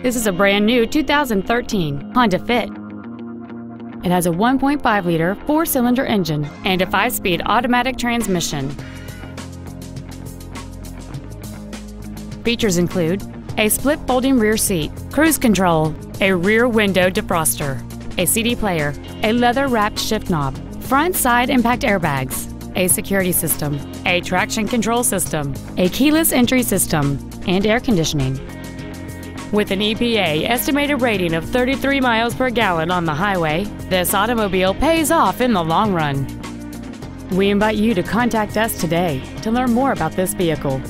This is a brand new 2013 Honda Fit. It has a 1.5-liter four-cylinder engine and a five-speed automatic transmission. Features include a split folding rear seat, cruise control, a rear window defroster, a CD player, a leather-wrapped shift knob, front side impact airbags, a security system, a traction control system, a keyless entry system, and air conditioning. With an EPA estimated rating of 33 miles per gallon on the highway, this automobile pays off in the long run. We invite you to contact us today to learn more about this vehicle.